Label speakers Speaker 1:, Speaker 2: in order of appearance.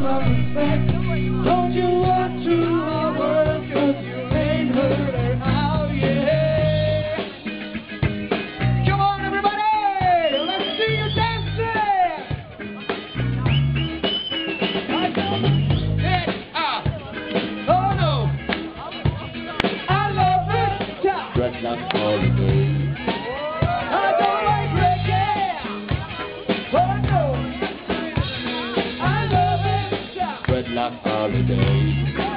Speaker 1: love. Don't you want true hard work? 'Cause you ain't heard her out yet. Come on, everybody! Let's see you dancing! Oh no! I love it!
Speaker 2: Holiday.
Speaker 1: No, I